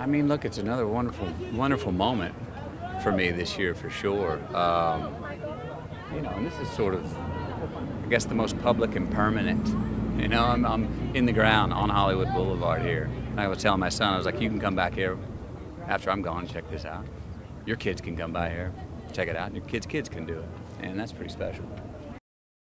I mean, look, it's another wonderful, wonderful moment for me this year for sure. Um, you know, and this is sort of, I guess, the most public and permanent. You know, I'm, I'm in the ground on Hollywood Boulevard here. I was telling my son, I was like, you can come back here after I'm gone, check this out. Your kids can come by here, check it out, and your kids' kids can do it. And that's pretty special.